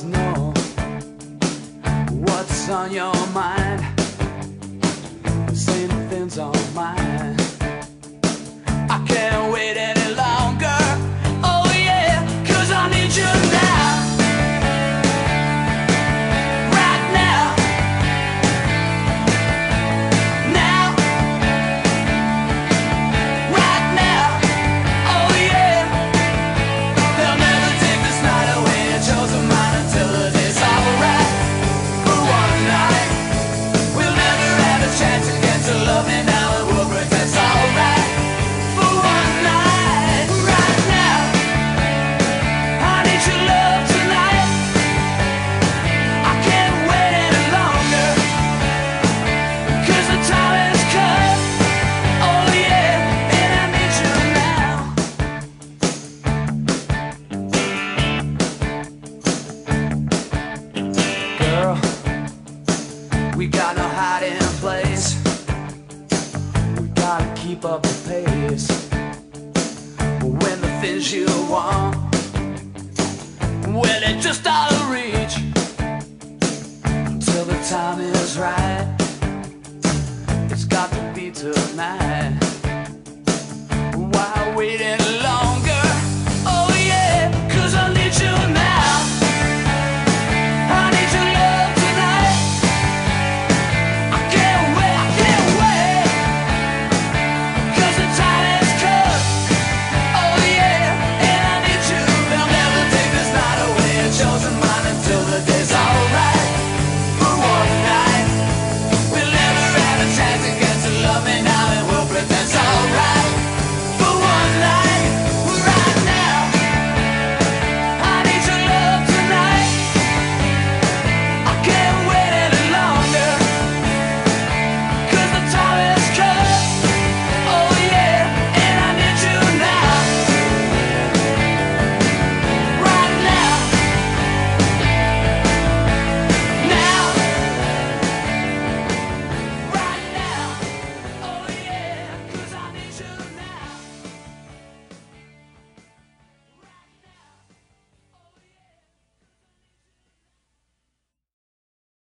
know what's on your mind. We got no hiding place. We gotta keep up the pace. When the things you want, well, they just out of reach. Until the time is right, it's got to be tonight.